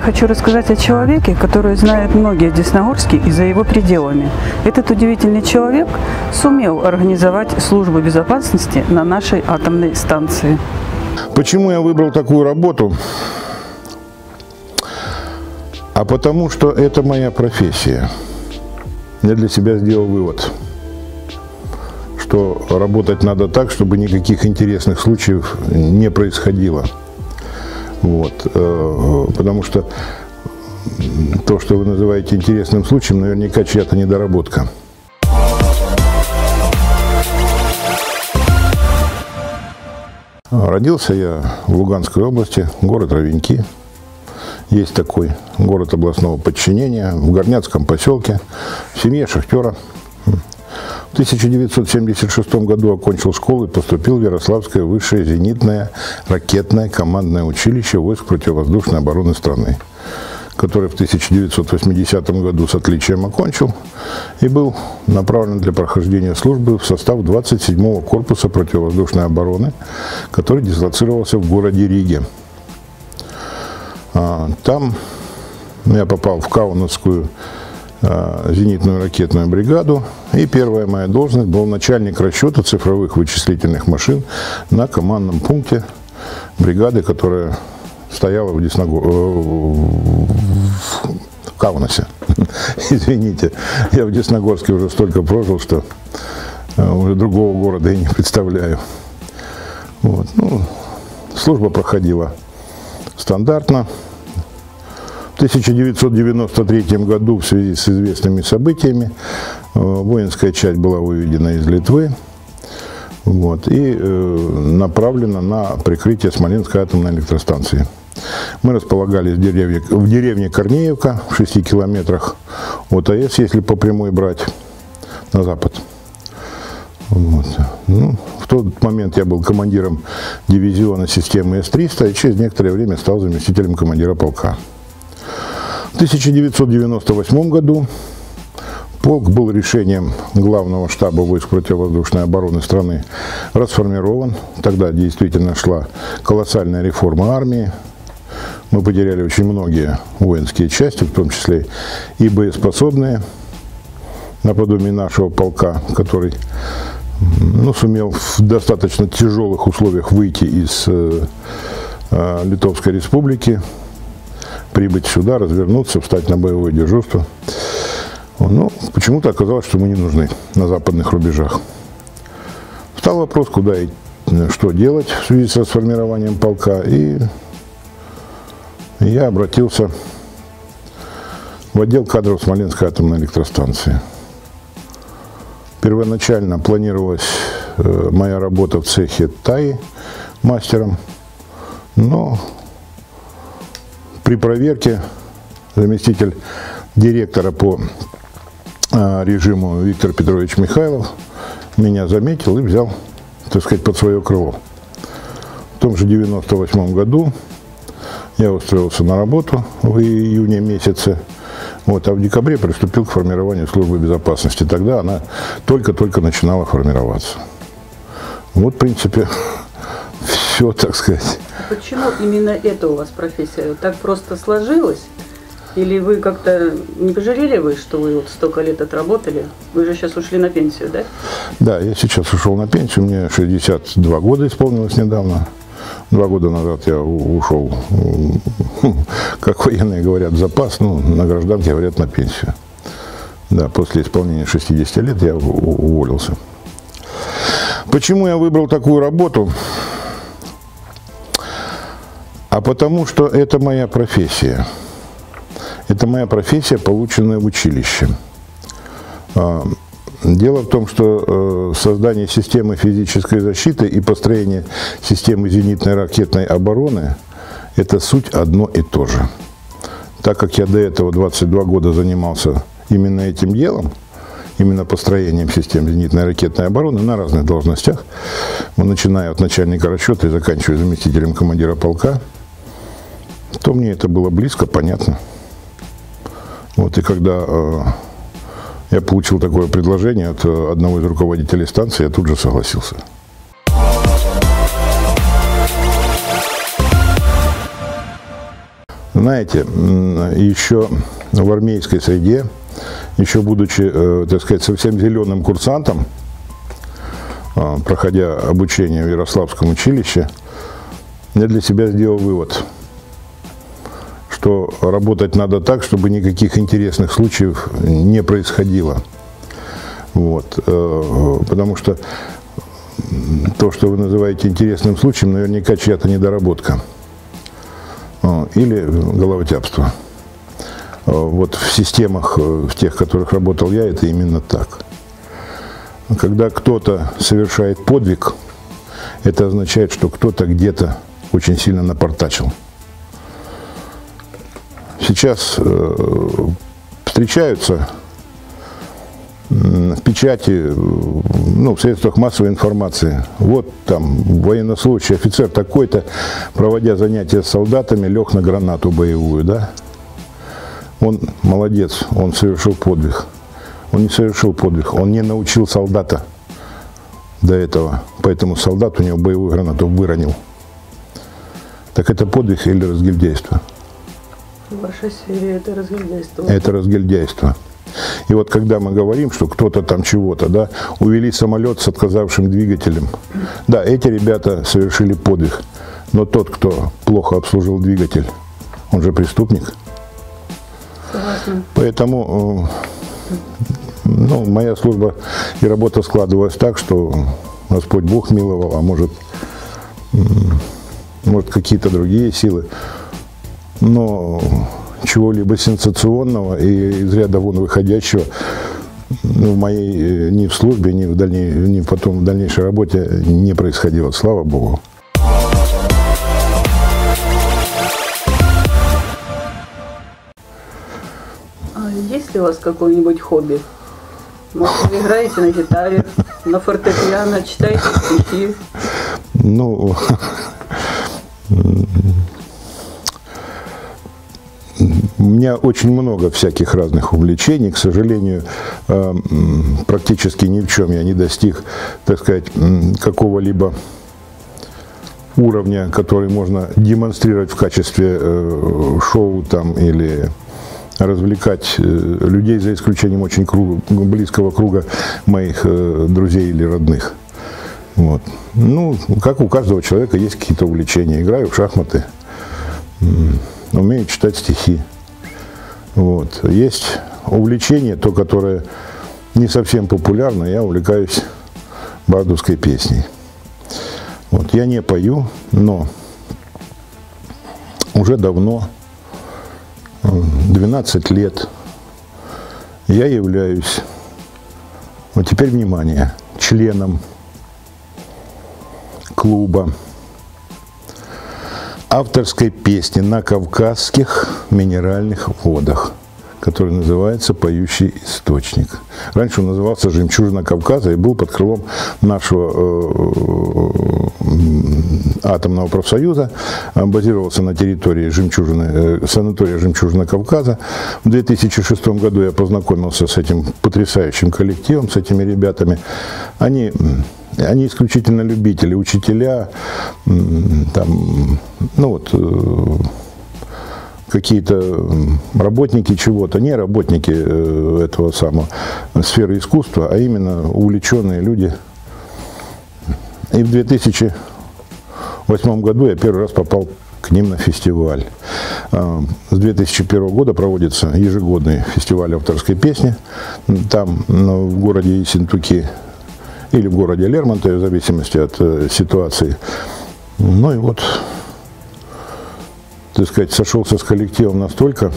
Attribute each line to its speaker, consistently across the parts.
Speaker 1: Я хочу рассказать о человеке, который знает многие Десногорске и за его пределами. Этот удивительный человек сумел организовать службу безопасности на нашей атомной станции.
Speaker 2: Почему я выбрал такую работу? А потому что это моя профессия. Я для себя сделал вывод, что работать надо так, чтобы никаких интересных случаев не происходило. Вот, э, потому что то, что вы называете интересным случаем, наверняка чья-то недоработка. Родился я в Луганской области, город Ровеньки. Есть такой город областного подчинения в Горняцком поселке, в семье шахтера. В 1976 году окончил школу и поступил в Ярославское высшее зенитное ракетное командное училище войск противовоздушной обороны страны, которое в 1980 году с отличием окончил и был направлен для прохождения службы в состав 27-го корпуса противовоздушной обороны, который дислоцировался в городе Риге. А, там я попал в Каунасскую зенитную ракетную бригаду. И первая моя должность был начальник расчета цифровых вычислительных машин на командном пункте бригады, которая стояла в, Десногор... Э, в Каунасе. Извините, я в Десногорске уже столько прожил, что э, уже другого города и не представляю. Вот. Ну, служба проходила стандартно. 1993 году в связи с известными событиями э, воинская часть была выведена из Литвы вот, и э, направлена на прикрытие Смоленской атомной электростанции. Мы располагались в деревне, в деревне Корнеевка, в 6 километрах от АЭС, если по прямой брать, на запад. Вот. Ну, в тот момент я был командиром дивизиона системы С-300 и через некоторое время стал заместителем командира полка. В 1998 году полк был решением главного штаба войск противовоздушной обороны страны расформирован. Тогда действительно шла колоссальная реформа армии. Мы потеряли очень многие воинские части, в том числе и боеспособные, наподобие нашего полка, который ну, сумел в достаточно тяжелых условиях выйти из э, э, Литовской республики, прибыть сюда, развернуться, встать на боевое дежурство. Ну, почему-то оказалось, что мы не нужны на западных рубежах. Стал вопрос, куда и что делать в связи со сформированием полка. И я обратился в отдел кадров Смоленской атомной электростанции. Первоначально планировалась э, моя работа в цехе ТАИ мастером, но при проверке заместитель директора по а, режиму Виктор Петрович Михайлов меня заметил и взял, так сказать, под свое крыло. В том же 98 году я устроился на работу в июне месяце, вот, а в декабре приступил к формированию службы безопасности. Тогда она только-только начинала формироваться. Вот, в принципе, все, так сказать.
Speaker 1: Почему именно это у вас профессия? Так просто сложилось? Или вы как-то не пожалели вы, что вы вот столько лет отработали? Вы же сейчас ушли на пенсию, да?
Speaker 2: Да, я сейчас ушел на пенсию, мне 62 года исполнилось недавно. Два года назад я ушел, как военные говорят, запас, ну, на гражданке говорят, на пенсию. Да, после исполнения 60 лет я уволился. Почему я выбрал такую работу? А потому что это моя профессия. Это моя профессия, полученная в училище. А, дело в том, что э, создание системы физической защиты и построение системы зенитной ракетной обороны – это суть одно и то же. Так как я до этого 22 года занимался именно этим делом, именно построением систем зенитной ракетной обороны на разных должностях, начиная от начальника расчета и заканчивая заместителем командира полка – то мне это было близко, понятно. Вот, и когда э, я получил такое предложение от э, одного из руководителей станции, я тут же согласился. Знаете, еще в армейской среде, еще будучи, э, так сказать, совсем зеленым курсантом, а, проходя обучение в Ярославском училище, я для себя сделал вывод, работать надо так, чтобы никаких интересных случаев не происходило. Вот. Э, потому что то, что вы называете интересным случаем, наверняка чья-то недоработка э, или головотяпство. Э, вот в системах, в тех, в которых работал я, это именно так. Когда кто-то совершает подвиг, это означает, что кто-то где-то очень сильно напортачил. Сейчас э, встречаются в печати, ну, в средствах массовой информации. Вот там военнослужащий офицер такой-то, проводя занятия с солдатами, лег на гранату боевую, да? Он молодец, он совершил подвиг. Он не совершил подвиг, он не научил солдата до этого. Поэтому солдат у него боевую гранату выронил. Так это подвиг или разгильдяйство?
Speaker 1: В вашей сфере это разгильдяйство.
Speaker 2: Это разгильдяйство. И вот когда мы говорим, что кто-то там чего-то, да, увели самолет с отказавшим двигателем, да, эти ребята совершили подвиг. Но тот, кто плохо обслужил двигатель, он же преступник.
Speaker 1: Согласна.
Speaker 2: Поэтому ну, моя служба и работа складывалась так, что Господь Бог миловал, а может, может какие-то другие силы. Но чего-либо сенсационного и из ряда вон выходящего ну, в моей э, ни в службе, ни в, дальней, ни потом в дальнейшей работе не происходило, слава Богу.
Speaker 1: А есть ли у вас какое-нибудь хобби? Может, вы играете на гитаре, на фортепиано, читаете стихи?
Speaker 2: Ну, у меня очень много всяких разных увлечений. К сожалению, э, практически ни в чем я не достиг, так сказать, какого-либо уровня, который можно демонстрировать в качестве э, шоу там или развлекать э, людей, за исключением очень круга, близкого круга моих друзей или родных. Вот. Ну, как у каждого человека есть какие-то увлечения. Играю в шахматы, умею читать стихи. Вот. Есть увлечение, то, которое не совсем популярно, я увлекаюсь бардовской песней. Вот. Я не пою, но уже давно, 12 лет, я являюсь, вот теперь внимание, членом клуба авторской песни на кавказских минеральных водах, который называется «Поющий источник». Раньше он назывался «Жемчужина Кавказа» и был под крылом нашего э, атомного профсоюза, базировался на территории жемчужины, э, санатория «Жемчужина Кавказа». В 2006 году я познакомился с этим потрясающим коллективом, с этими ребятами. Они они исключительно любители, учителя, там, ну вот, э, какие-то работники чего-то, не работники э, этого самого сферы искусства, а именно увлеченные люди. И в 2008 году я первый раз попал к ним на фестиваль. А, с 2001 года проводится ежегодный фестиваль авторской песни. Там в городе Синтуки или в городе Лермонтове, в зависимости от э, ситуации. Ну и вот, так сказать, сошелся с коллективом настолько,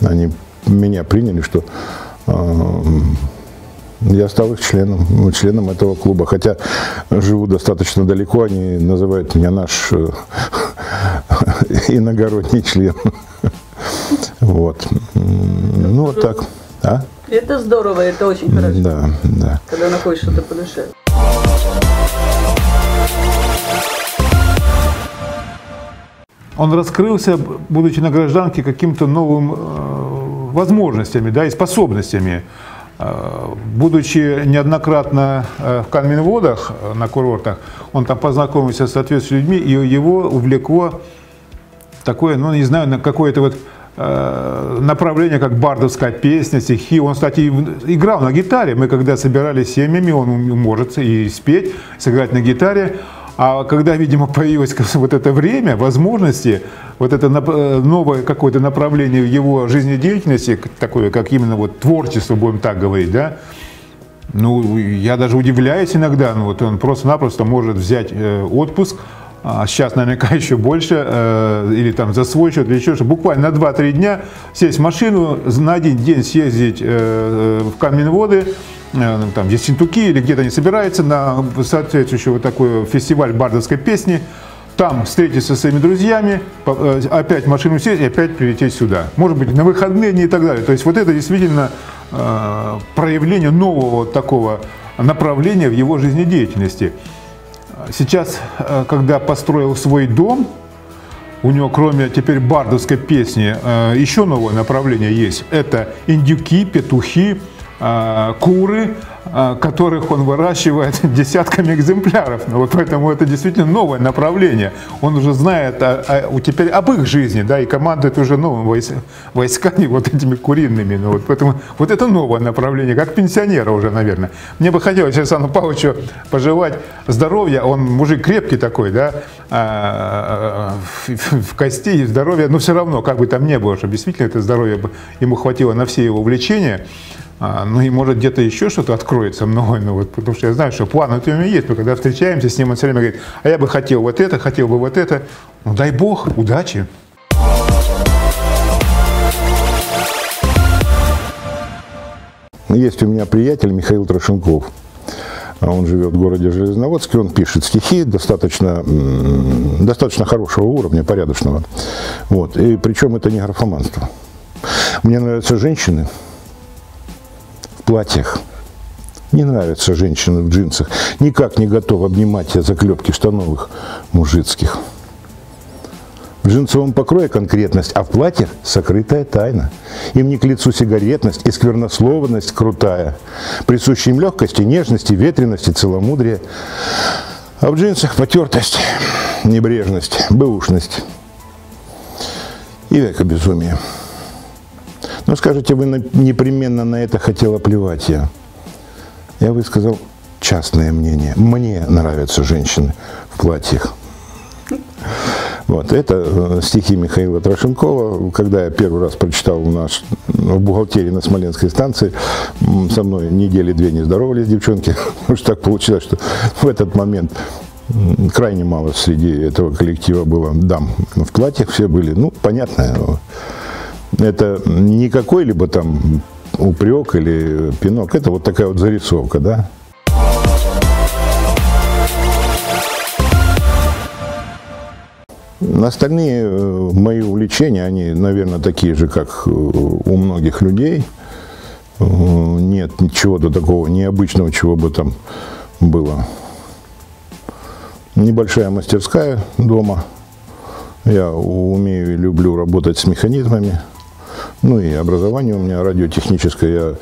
Speaker 2: они меня приняли, что э, я стал их членом, ну, членом этого клуба. Хотя живу достаточно далеко, они называют меня наш э, иногородний член. Вот. Ну, вот так.
Speaker 1: А? Это здорово, это очень хорошо.
Speaker 2: Да, да.
Speaker 1: Когда находишь что-то по душе.
Speaker 3: Он раскрылся, будучи на гражданке, каким-то новым э, возможностями да, и способностями. Э, будучи неоднократно э, в Канминводах, э, на курортах, он там познакомился с соответствующими людьми, и его увлекло такое, ну, не знаю, на какое-то вот э, направление, как бардовская песня, стихи. Он, кстати, играл на гитаре. Мы когда собирались семьями, он может и спеть, сыграть на гитаре. А когда, видимо, появилось вот это время, возможности, вот это э, новое какое-то направление в его жизнедеятельности, такое, как именно вот творчество, будем так говорить, да, ну, я даже удивляюсь иногда, ну, вот он просто-напросто может взять э, отпуск, а сейчас наверняка еще больше, э, или там за свой счет, или еще что буквально на 2-3 дня сесть в машину, на один день съездить э, в Каменводы, э, ну, там, в Ессентуки или где-то они собираются на соответствующий вот такой фестиваль бардовской песни, там встретиться со своими друзьями, э, опять в машину сесть и опять прилететь сюда. Может быть, на выходные дни и так далее. То есть вот это действительно э, проявление нового такого направления в его жизнедеятельности. Сейчас, э, когда построил свой дом, у него, кроме теперь бардовской песни, э, еще новое направление есть. Это индюки, петухи, э, куры, которых он выращивает десятками экземпляров. Ну, вот поэтому это действительно новое направление. Он уже знает о, о, теперь об их жизни, да, и командует уже новыми войс, войсками, вот этими куриными. Ну, вот, поэтому вот это новое направление, как пенсионера уже, наверное. Мне бы хотелось Александру Павловичу пожелать здоровья. Он мужик крепкий такой, да, а, в, в кости и здоровья, но все равно, как бы там ни было, чтобы действительно это здоровье ему хватило на все его увлечения. А, ну и может где-то еще что-то откроется новое, ну вот, потому что я знаю, что план у меня есть, но когда встречаемся с ним, он все время говорит, а я бы хотел вот это, хотел бы вот это. Ну дай бог, удачи.
Speaker 2: Есть у меня приятель Михаил Трошенков. А он живет в городе Железноводске, он пишет стихи достаточно, достаточно хорошего уровня, порядочного. Вот. И причем это не графоманство. Мне нравятся женщины, платьях. Не нравятся женщины в джинсах. Никак не готов обнимать я заклепки штановых мужицких. В джинсовом покрое конкретность, а в платье сокрытая тайна. Им не к лицу сигаретность и сквернословность крутая, присущая им легкости, нежности, ветренности, целомудрия. А в джинсах потертость, небрежность, бэушность и века безумия. Ну, скажете, вы непременно на это хотела плевать я. Я высказал частное мнение. Мне нравятся женщины в платьях. Вот, это э, стихи Михаила Трошенкова. Когда я первый раз прочитал у нас в бухгалтерии на Смоленской станции, со мной недели две не здоровались девчонки, потому что так получилось, что в этот момент крайне мало среди этого коллектива было дам в платьях, все были, ну, понятно, это не какой-либо там упрек или пинок, это вот такая вот зарисовка, да. Остальные э, мои увлечения, они, наверное, такие же, как э, у многих людей. Э, нет ничего-то такого необычного, чего бы там было. Небольшая мастерская дома. Я умею и люблю работать с механизмами. Ну и образование у меня радиотехническое. Я,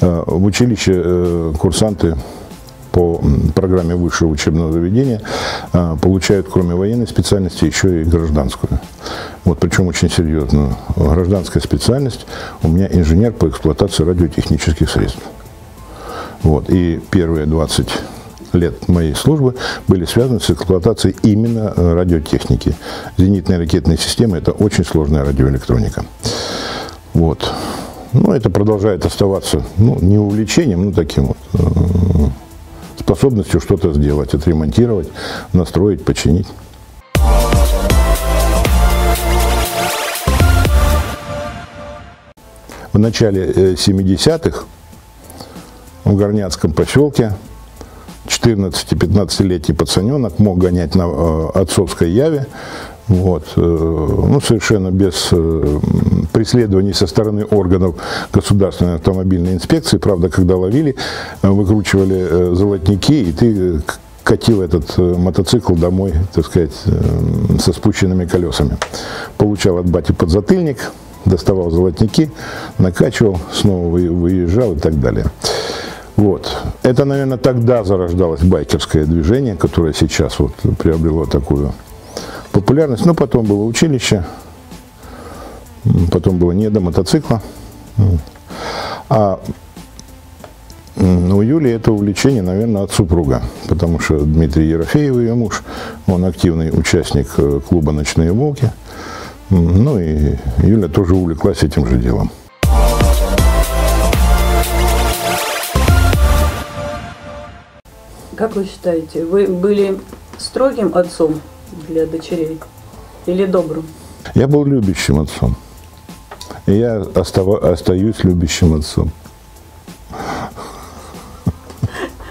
Speaker 2: э, в училище э, курсанты по программе высшего учебного заведения э, получают, кроме военной специальности, еще и гражданскую. Вот, причем очень серьезную. Гражданская специальность у меня инженер по эксплуатации радиотехнических средств. Вот, и первые 20 лет моей службы были связаны с эксплуатацией именно радиотехники. Зенитные ракетные системы – это очень сложная радиоэлектроника. Вот. Ну, это продолжает оставаться, ну, не увлечением, но таким вот э, способностью что-то сделать, отремонтировать, настроить, починить. В начале 70-х э, в Горняцком поселке 14-15-летний пацаненок мог гонять на э, отцовской яве вот. Э, ну, совершенно без э, преследований со стороны органов государственной автомобильной инспекции. Правда, когда ловили, э, выкручивали золотники, и ты катил этот мотоцикл домой, так сказать, со спущенными колесами. Получал от бати подзатыльник, доставал золотники, накачивал, снова выезжал и так далее. Вот. Это, наверное, тогда зарождалось байкерское движение, которое сейчас вот приобрело такую популярность. Но потом было училище, Потом было не до мотоцикла. А у Юли это увлечение, наверное, от супруга, потому что Дмитрий Ерофеев, ее муж, он активный участник э, клуба «Ночные волки». Ну и Юля тоже увлеклась этим же делом.
Speaker 1: Как вы считаете, вы были строгим отцом для дочерей или добрым?
Speaker 2: Я был любящим отцом. И я остава- остаюсь любящим отцом.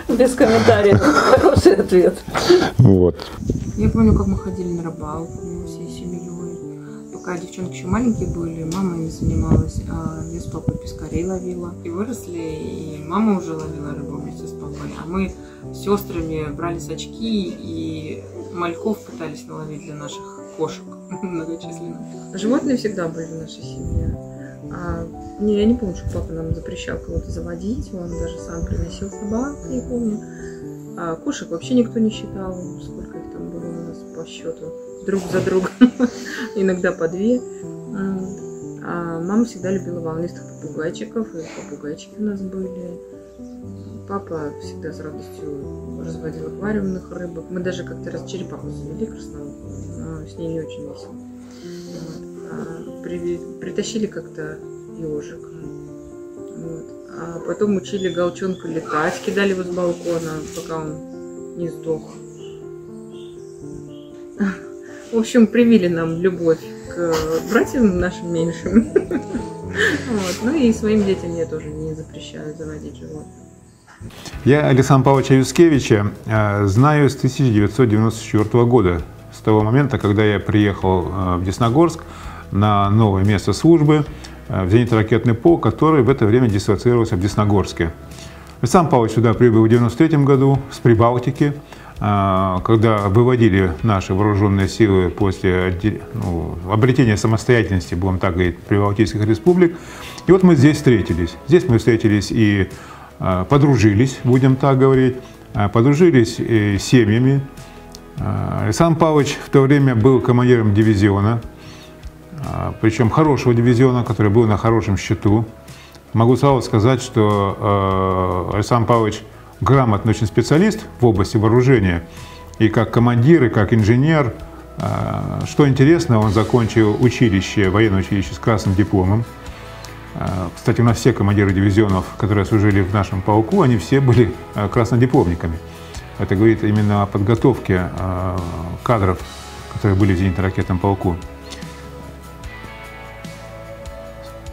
Speaker 1: Без комментариев. Хороший ответ.
Speaker 2: Вот.
Speaker 4: Я помню, как мы ходили на рыбалку. Пока девчонки еще маленькие были, мама ими занималась, а я с папой пескарей ловила. И выросли, и мама уже ловила рыбу вместе с папой. А мы с сестрами брали сачки и мальков пытались наловить для наших кошек многочисленных. Животные всегда были в нашей семье. А, не, я не помню, что папа нам запрещал кого-то заводить. Он даже сам приносил собак, я помню. А кошек вообще никто не считал, сколько их там было у нас по счету. Друг за другом. Иногда по две. А мама всегда любила волнистых попугайчиков, и попугайчики у нас были. Папа всегда с радостью разводил аквариумных рыбок. Мы даже как-то раз черепаху завели красновухую, но с ней не очень весело. Вот. А приви- притащили как-то ежика. Вот. А потом учили галчонка летать, кидали его с балкона, пока он не сдох. В общем, привили нам любовь к братьям нашим меньшим. Вот. Ну и своим детям я тоже не запрещаю заводить животных.
Speaker 3: Я Александра Павловича Юскевича э, знаю с 1994 года, с того момента, когда я приехал э, в Десногорск на новое место службы э, в зенитно-ракетный полк, который в это время дислоцировался в Десногорске. Александр Павлович сюда прибыл в 1993 году с Прибалтики, когда выводили наши вооруженные силы после ну, обретения самостоятельности, будем так говорить, прибалтийских республик. И вот мы здесь встретились. Здесь мы встретились и э, подружились, будем так говорить, э, подружились э, семьями. Александр Павлович в то время был командиром дивизиона, причем хорошего дивизиона, который был на хорошем счету. Могу сразу сказать, что Александр Павлович грамотный очень специалист в области вооружения. И как командир, и как инженер. Э, Что интересно, он закончил училище, военное училище с красным дипломом. Э, Кстати, у нас все командиры дивизионов, которые служили в нашем полку, они все были э, краснодипломниками. Это говорит именно о подготовке кадров, которые были в зенитно-ракетном полку.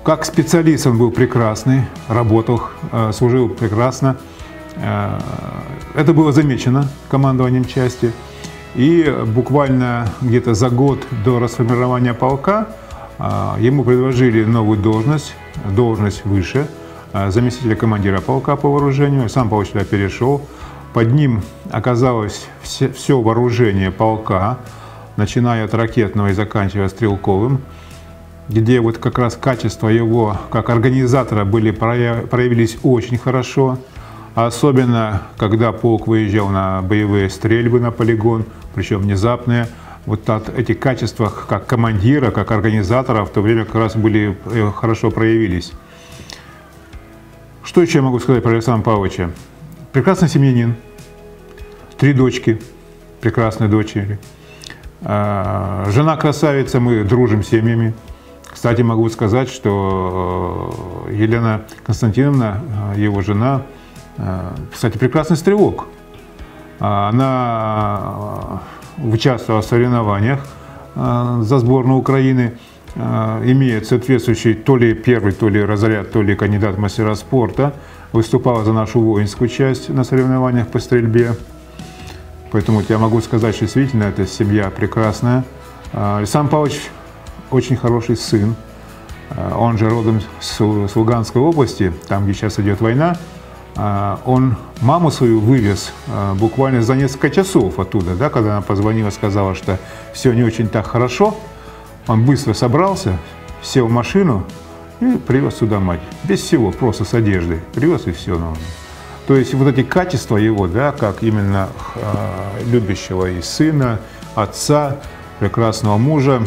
Speaker 3: Как специалист он был прекрасный, работал, служил прекрасно. Э, Это было замечено командованием части. И буквально где-то за год до расформирования полка э, ему предложили новую должность, должность выше, э, заместителя командира полка по вооружению. Сам Павлович туда перешел. Под ним оказалось все, все вооружение полка, начиная от ракетного и заканчивая стрелковым где вот как раз качества его как организатора были проя- проявились очень хорошо. Особенно, когда полк выезжал на боевые стрельбы на полигон, причем внезапные. Вот от эти качества как командира, как организатора в то время как раз были э, хорошо проявились. Что еще я могу сказать про Александра Павловича? Прекрасный семьянин, три дочки, прекрасные дочери. А, Жена красавица, мы дружим семьями. Кстати, могу сказать, что э, Елена Константиновна, э, его жена, кстати, прекрасный стрелок. А Она э, участвовала в соревнованиях э, за сборную Украины, э, имеет соответствующий то ли первый, то ли разряд, то ли кандидат мастера спорта, выступала за нашу воинскую часть на соревнованиях по стрельбе. Поэтому я могу сказать, что действительно эта семья прекрасная. Александр Павлович очень хороший сын. Он же родом с Луганской области, там, где сейчас идет война. А, Он маму свою вывез а, буквально за несколько часов оттуда, да, когда она позвонила, сказала, что все не очень так хорошо. Он быстро собрался, сел в машину и привез сюда мать. Без всего, просто с одеждой. Привез и все. Ну. То есть вот эти качества его, да, как именно э, любящего и сына, отца, прекрасного мужа,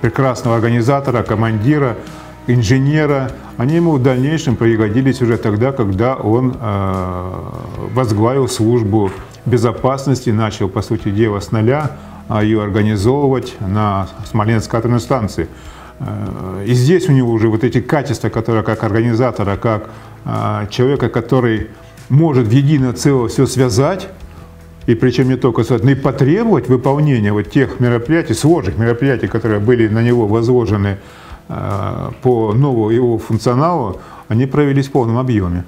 Speaker 3: прекрасного организатора, командира, инженера, они ему в дальнейшем пригодились уже тогда, когда он э, возглавил службу безопасности, начал, по сути дела, с нуля а, ее организовывать на Смоленской атомной станции. Э, и здесь у него уже вот эти качества, которые как организатора, как э, человека, который может в единое целое все связать, и причем не только но и потребовать выполнения вот тех мероприятий, сложных мероприятий, которые были на него возложены по новому его функционалу, они провелись в полном объеме.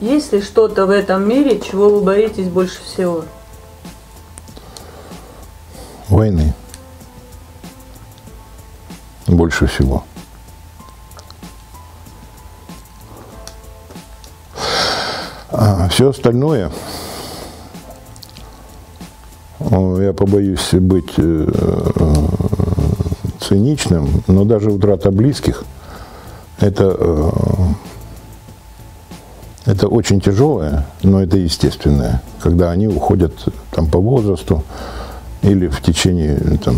Speaker 1: Есть ли что-то в этом мире, чего вы боитесь больше всего?
Speaker 2: Войны. Больше всего. А все остальное, я побоюсь быть э, циничным, но даже утрата близких – это э, это очень тяжелое, но это естественное, когда они уходят там, по возрасту или в течение там,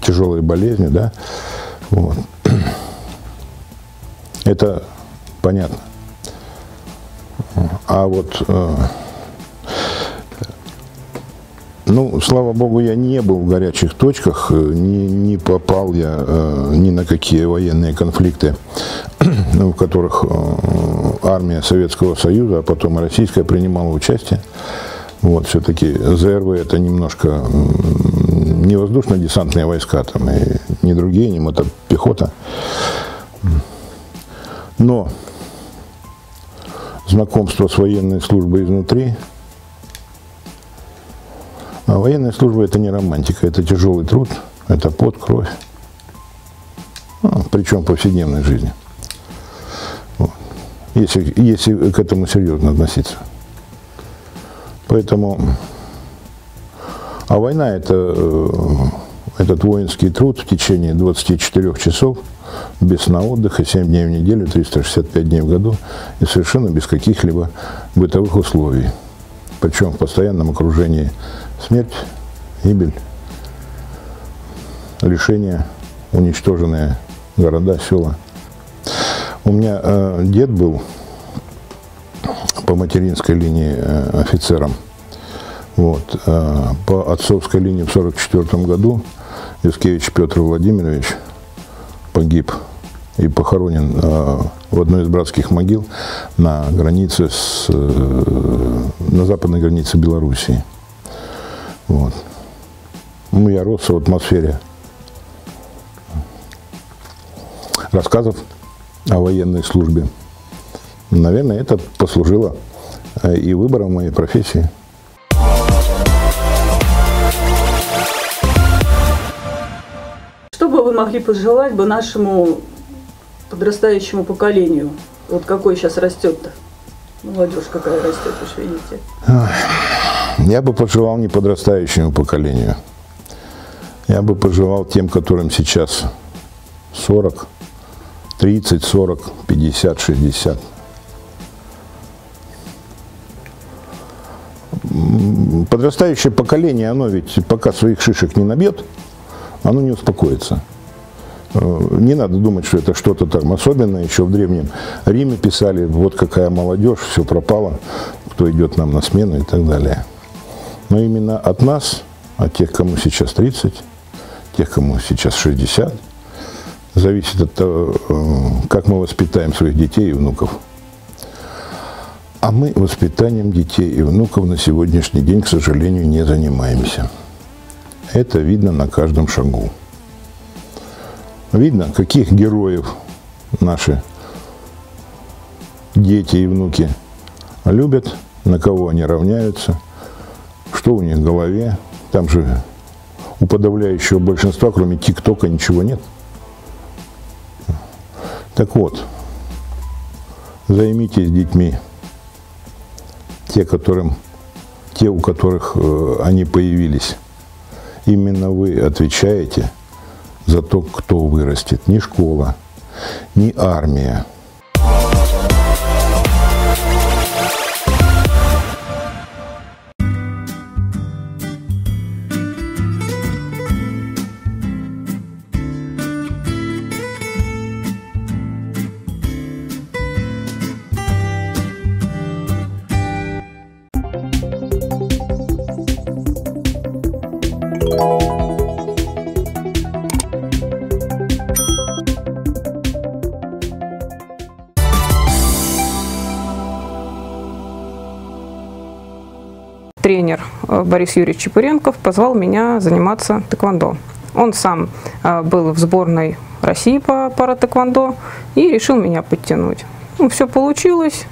Speaker 2: тяжелой болезни, да, вот. Это понятно. А вот э, ну, слава богу, я не был в горячих точках, э, не, не попал я э, ни на какие военные конфликты, в которых э, армия Советского Союза, а потом российская принимала участие. Вот, все-таки ЗРВ это немножко не воздушно-десантные войска, там, и не другие, не мотопехота. Но знакомство с военной службой изнутри – а военная служба это не романтика, это тяжелый труд, это пот, кровь. Ну, причем в повседневной жизни. Вот. Если, если к этому серьезно относиться. Поэтому, а война это э, этот воинский труд в течение 24 часов, без сна отдыха, 7 дней в неделю, 365 дней в году и совершенно без каких-либо бытовых условий. Причем в постоянном окружении Смерть, гибель, лишение, уничтоженные города, села. У меня э, дед был по материнской линии э, офицером. Вот. Э, по отцовской линии в 1944 году Яскевич Петр Владимирович погиб и похоронен э, в одной из братских могил на границе с, э, на западной границе Белоруссии. Вот. Ну, я рос в атмосфере рассказов о военной службе. Наверное, это послужило э, и выбором моей профессии.
Speaker 1: Что бы вы могли пожелать бы нашему подрастающему поколению? Вот какой сейчас растет-то? Молодежь какая растет, уж видите.
Speaker 2: Я бы пожелал не подрастающему поколению. Я бы пожелал тем, которым сейчас 40, 30, 40, 50, 60. Подрастающее поколение, оно ведь пока своих шишек не набьет, оно не успокоится. Э, не надо думать, что это что-то там особенное. Еще в Древнем Риме писали, вот какая молодежь, все пропало, кто идет нам на смену и так далее. Но именно от нас, от тех, кому сейчас 30, тех, кому сейчас 60, зависит от того, э, как мы воспитаем своих детей и внуков. А мы воспитанием детей и внуков на сегодняшний день, к сожалению, не занимаемся. Это видно на каждом шагу. Видно, каких героев наши дети и внуки любят, на кого они равняются – что у них в голове. Там же у подавляющего большинства, кроме ТикТока, ничего нет. Так вот, займитесь детьми, те, которым, те, у которых э, они появились. Именно вы отвечаете за то, кто вырастет. Не школа, не армия,
Speaker 5: тренер э, Борис Юрьевич Чепуренков позвал меня заниматься тэквондо. Он сам э, был в сборной России по пара-тэквондо и решил меня подтянуть. Ну, все получилось,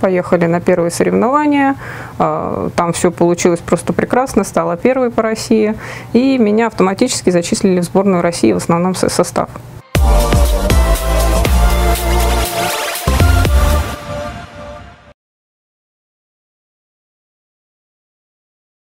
Speaker 5: поехали на первые соревнования. Э, Там все получилось просто прекрасно, стала первой по России. И меня автоматически зачислили в сборную России в основном со- состав.